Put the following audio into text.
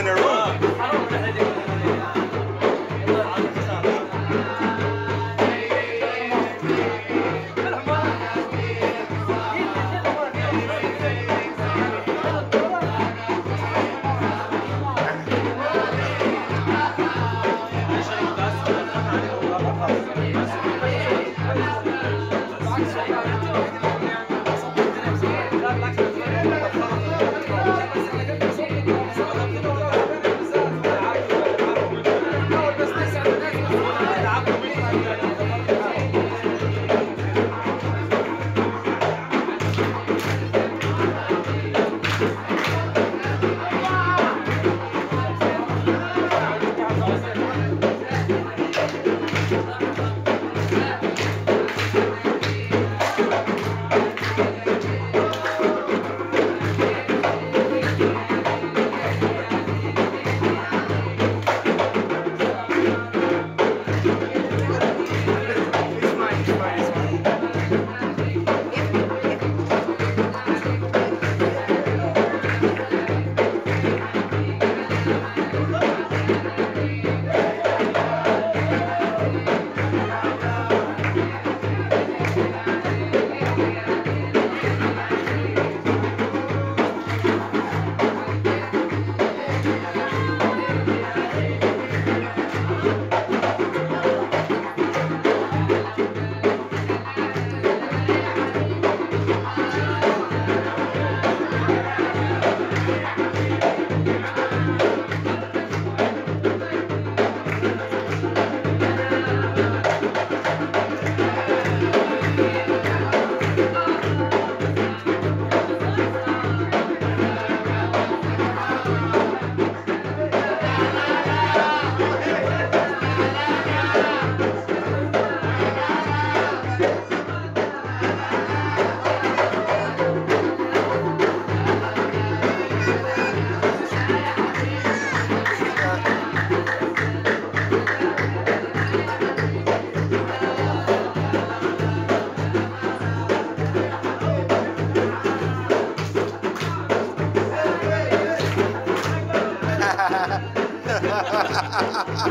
in the room. ha ha ha